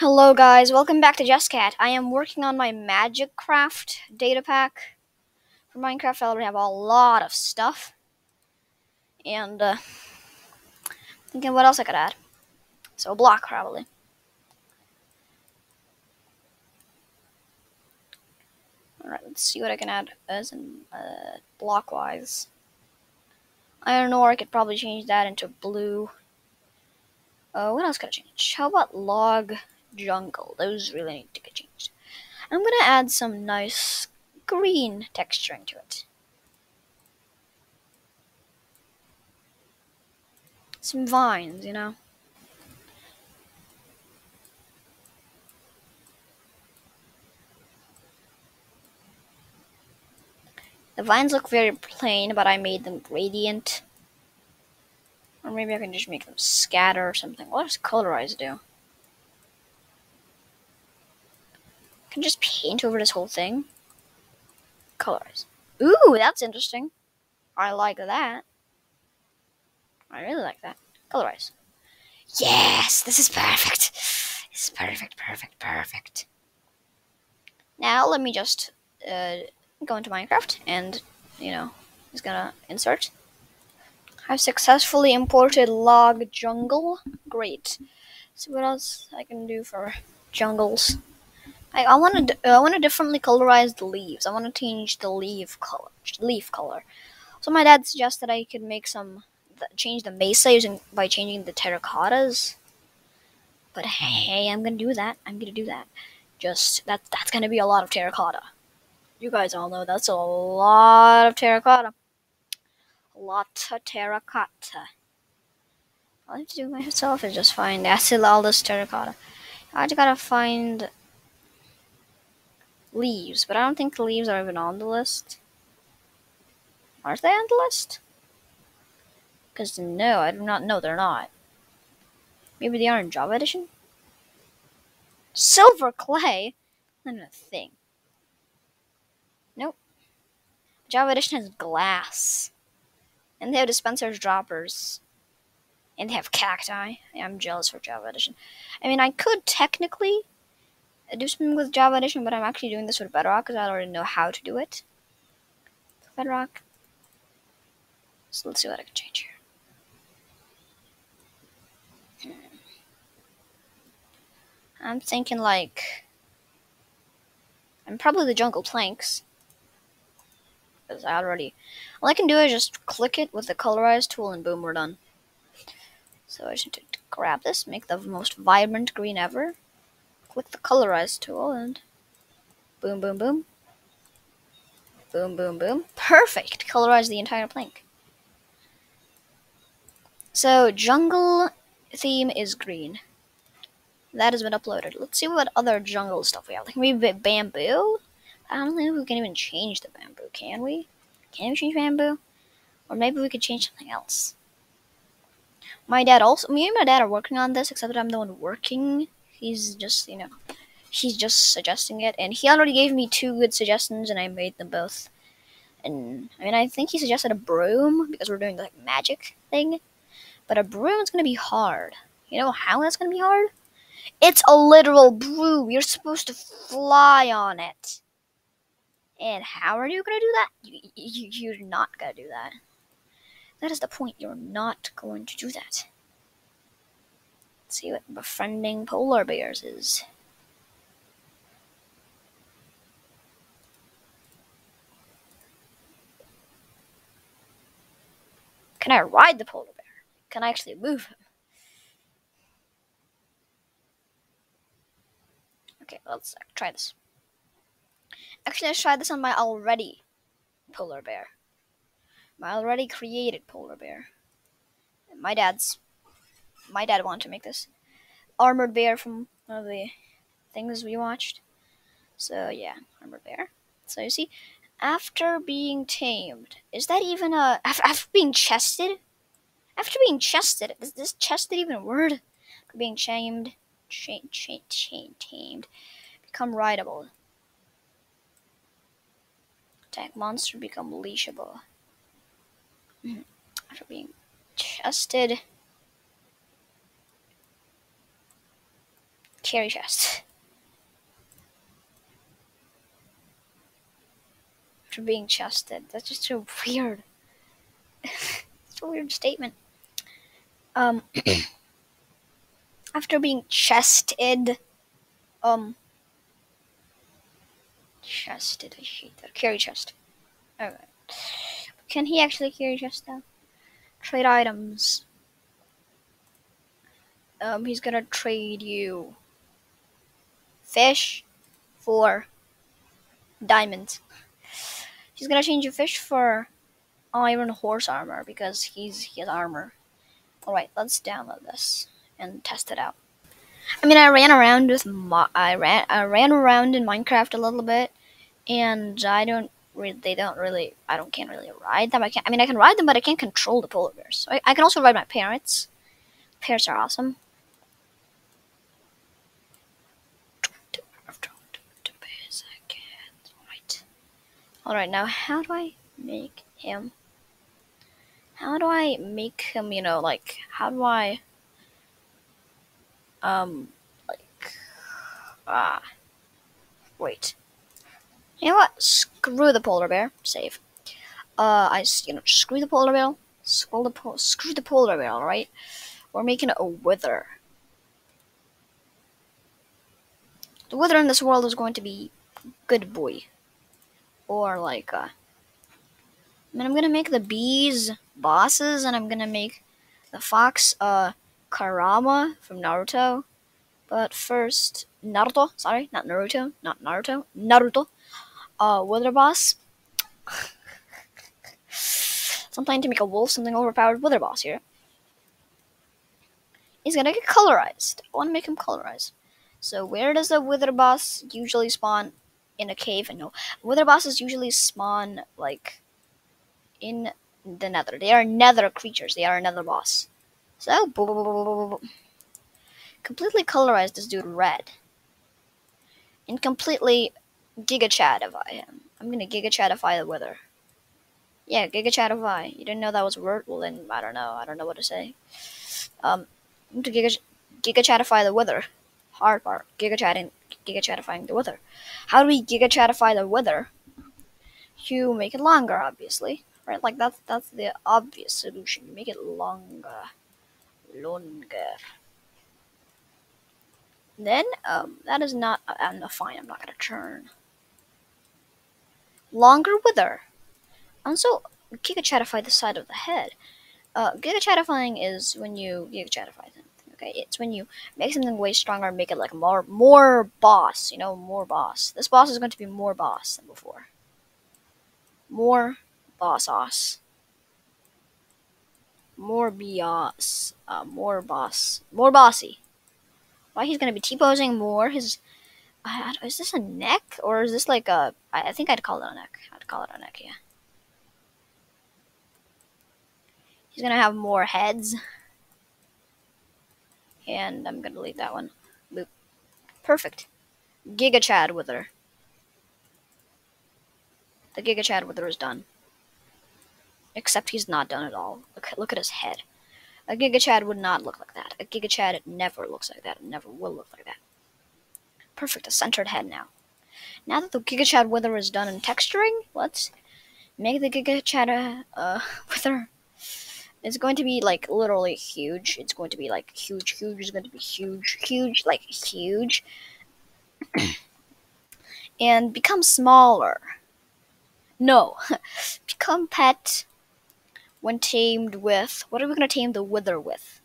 Hello guys, welcome back to Jesscat. I am working on my Magic Craft data pack. For Minecraft I already have a lot of stuff. And uh, thinking what else I could add. So a block probably. Alright, let's see what I can add as in uh, block wise. Iron ore, I could probably change that into blue. Uh, what else could I change? How about log jungle? Those really need to get changed. I'm gonna add some nice green texturing to it. Some vines, you know. The vines look very plain, but I made them gradient. Or maybe I can just make them scatter or something. What does colorize do? I can just paint over this whole thing. Colorize. Ooh, that's interesting. I like that. I really like that. Colorize. Yes, this is perfect. This is perfect, perfect, perfect. Now let me just uh, go into Minecraft and, you know, just gonna insert. I've successfully imported log jungle. Great. So what else I can do for jungles? I, I want to I want to differently colorize the leaves. I want to change the leaf color. Leaf color. So my dad suggested I could make some change the mesa using by changing the terracottas. But hey, I'm gonna do that. I'm gonna do that. Just that that's gonna be a lot of terracotta. You guys all know that's a lot of terracotta. A lot of terracotta. All I have to do myself is just find acid all this terracotta. I just gotta find leaves, but I don't think the leaves are even on the list. Are they on the list? Because no, I do not know they're not. Maybe they are in Java Edition? Silver clay? Not a thing. Nope. Java Edition has glass. And they have dispensers droppers. And they have cacti. I'm jealous for Java Edition. I mean, I could technically do something with Java Edition, but I'm actually doing this with Bedrock because I already know how to do it. Bedrock. So let's see what I can change here. Hmm. I'm thinking like. I'm probably the jungle planks. Because I already. All I can do is just click it with the colorize tool and boom, we're done. So I should grab this, make the most vibrant green ever click the colorize tool and boom, boom, boom. Boom, boom, boom. Perfect! Colorize the entire plank. So, jungle theme is green. That has been uploaded. Let's see what other jungle stuff we have. Like maybe bamboo? I don't think we can even change the bamboo, can we? Can we change bamboo? Or maybe we could change something else. My dad also, me and my dad are working on this, except that I'm the one working He's just, you know, he's just suggesting it. And he already gave me two good suggestions, and I made them both. And, I mean, I think he suggested a broom, because we're doing like, magic thing. But a broom is going to be hard. You know how that's going to be hard? It's a literal broom. You're supposed to fly on it. And how are you going to do that? You, you, you're not going to do that. That is the point. You're not going to do that. Let's see what befriending polar bears is. Can I ride the polar bear? Can I actually move him? Okay, let's try this. Actually, let's try this on my already polar bear. My already created polar bear. My dad's my dad wanted to make this armored bear from one of the things we watched. So yeah, armored bear. So you see, after being tamed, is that even a after, after being chested? After being chested, is this chested even a word? Being chained, chain, chain, chain, tamed, become rideable. Attack monster become leashable. Mm-hmm. After being chested carry chest. After being chested. That's just so weird. it's a weird statement. Um, after being chested, um, chested, I hate that. Carry chest. Alright. Can he actually carry chest now? Trade items. Um, he's gonna trade you fish for diamonds. He's gonna change a fish for iron horse armor because he's he has armor. Alright, let's download this and test it out. I mean, I ran around with I ran I ran around in Minecraft a little bit, and I don't really they don't really I don't can't really ride them. I can't. I mean, I can ride them, but I can't control the polar bears. I, I can also ride my parents. Parents are awesome. Alright. Alright, now how do I make him? How do I make him, you know, like, how do I, um, like, ah, wait. You know what? Screw the polar bear. Save. Uh, I, you know, screw the polar bear. Screw the, po screw the polar bear, alright? We're making a wither. The wither in this world is going to be good boy. Or like, uh, I mean, I'm gonna make the bees bosses, and I'm gonna make the fox, uh, Kurama from Naruto. But first, Naruto, sorry, not Naruto, not Naruto, Naruto, uh, wither boss. I'm planning to make a wolf, something overpowered wither boss here. He's gonna get colorized. I wanna make him colorized. So where does the wither boss usually spawn? In a cave? And no, wither bosses usually spawn like in the nether. They are nether creatures. They are a nether boss. So, completely colorize this dude red. And completely giga chatify him. I'm gonna giga chatify the wither. Yeah, giga chatify. You didn't know that was a word? Well, then, I don't know. I don't know what to say. Um, I'm to giga, giga chatify the wither. Hard part. Giga chatting, giga chatifying the wither. How do we giga chatify the wither? You make it longer, obviously right? Like that's that's the obvious solution. You make it longer, longer. Then um, that is not uh, no, fine. I'm not gonna turn longer wither. Also, giga gigachatify the side of the head. Uh, gigachatifying is when you giga gigachatify. Okay, it's when you make something way stronger, make it like more more boss. You know, more boss. This boss is going to be more boss than before. More boss sauce. More boss. Uh, more boss. More bossy. Why he's gonna be T-posing more? His is this a neck or is this like a? I, I think I'd call it a neck. I'd call it a neck. Yeah. He's gonna have more heads. And I'm gonna leave that one. Boop. Perfect. Giga Chad Wither. The Giga Chad Wither is done. Except he's not done at all. Look, look at his head. A Giga Chad would not look like that. A Giga Chad never looks like that. It never will look like that. Perfect, a centered head now. Now that the Giga Chad wither is done in texturing, let's make the Giga Chad uh, wither. It's going to be like literally huge. It's going to be like huge, huge. It's going to be huge, huge, like huge. and become smaller. No, become pet when tamed with what are we gonna tame the wither with?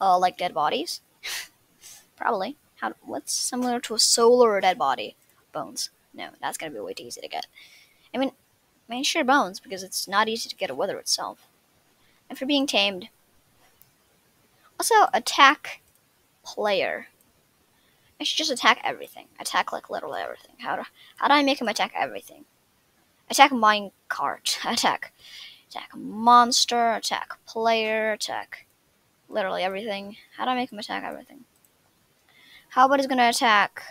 Uh, like dead bodies? Probably. How? What's similar to a solar dead body? Bones. No, that's gonna be way too easy to get. I mean, I mean, sure, bones because it's not easy to get a wither itself. And for being tamed, also attack player. I should just attack everything. Attack like literally everything. How do how do I make him attack everything? Attack minecart. Attack attack monster, attack player, attack literally everything. How do I make him attack everything? How about he's gonna attack?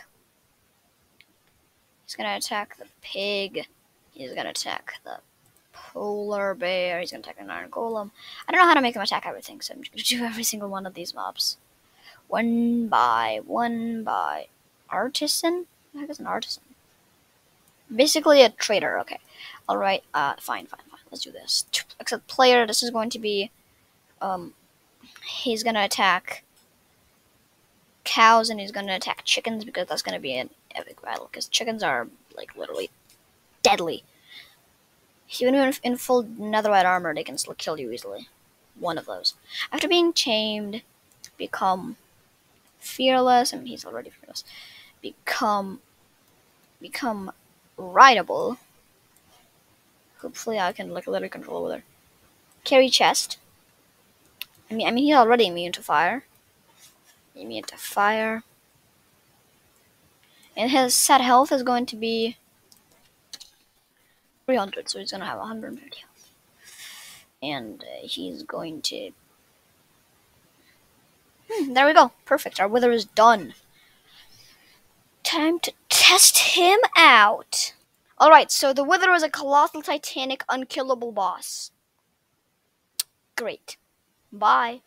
He's gonna attack the pig. He's gonna attack the polar bear. He's gonna attack an iron golem. I don't know how to make him attack everything, so I'm just gonna do every single one of these mobs. One by one by artisan. What the heck is an artisan? Basically a trader. Okay. All right. Uh, fine, fine, fine. Let's do this. Except player. This is going to be. Um, he's gonna attack cows and he's gonna attack chickens because that's gonna be an epic battle. Because chickens are like literally deadly. Even in, in full netherite armor, they can still kill you easily. One of those. After being chained, become fearless. I mean, he's already fearless. Become, become rideable. Hopefully, I can like literally control wither. Carry chest. I mean, I mean, he's already immune to fire. Immune to fire. And his set health is going to be 300, so he's going to have 150 health. And uh, he's going to... Hmm, there we go. Perfect. Our wither is done. Time to test him out. Alright, so the wither is a colossal, titanic, unkillable boss. Great. Bye.